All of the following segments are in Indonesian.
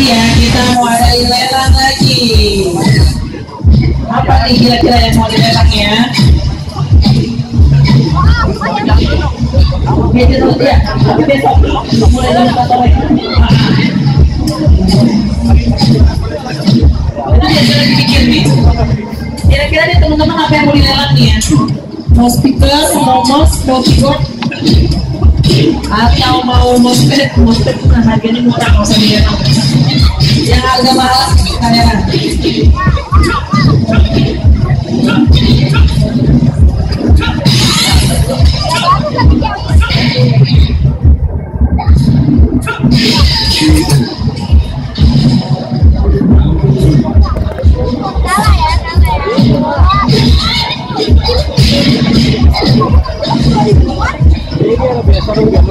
lagi ya, kita mau ada lelang lagi. Apa nih kira-kira yang mau dilelang ya? Oke, dulu. Tapi besok mulai jam 4 sore. Itu dia lagi pikir nih. Kira-kira nih teman-teman apa yang mau dilelang nih ya? Mau speaker, mau mouse, mau keyboard, atau mau mousepad itu kan harganya murah, nggak usah dilelang yang harga mahal seperti pangeran Ini biasa yang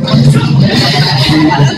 我怎么拉回来？